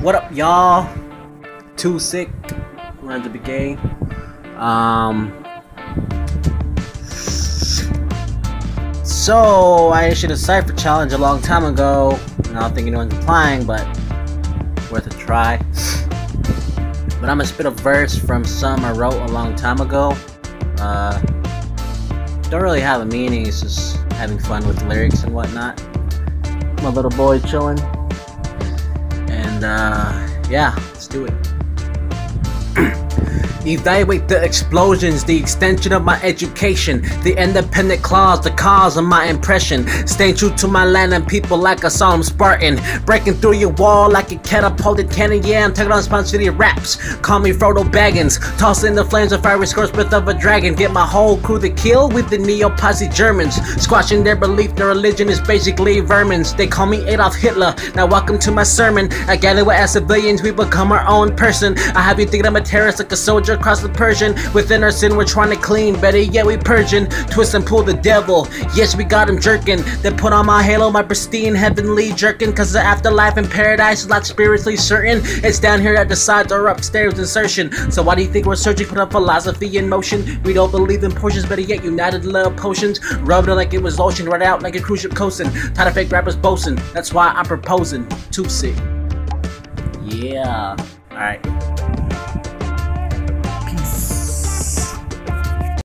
What up, y'all? Too sick. Learn to be gay. Um. So I issued a cipher challenge a long time ago. I don't think anyone's applying, but worth a try. But I'm gonna spit a verse from some I wrote a long time ago. Uh, don't really have a meaning. It's just having fun with lyrics and whatnot. My little boy chilling. And uh, yeah, let's do it. Evaluate the explosions, the extension of my education, the independent clause, the cause of my impression. Staying true to my land and people like a solemn Spartan. Breaking through your wall like a catapulted cannon. Yeah, I'm taking on City raps. Call me Frodo Baggins. Tossing the flames of fiery scorchbreath of a dragon. Get my whole crew to kill with the neo posse Germans. Squashing their belief, their religion is basically vermins. They call me Adolf Hitler. Now, welcome to my sermon. I gather with as civilians, we become our own person. I have you thinking I'm a terrorist like a soldier across the Persian. Within our sin, we're trying to clean. Better yet, we purging. Twist and pull the devil. Yes, we got him jerking. Then put on my halo, my pristine heavenly jerkin. Cause the afterlife in paradise is not spiritually certain. It's down here at the sides or upstairs insertion. So why do you think we're searching for the philosophy in motion? We don't believe in portions, better yet, united love potions. Rubbed it like it was lotion, right out like a cruise ship coasting. Tired of fake rappers boasting. That's why I'm proposing. Too sick. Yeah. Alright.